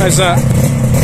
How's that?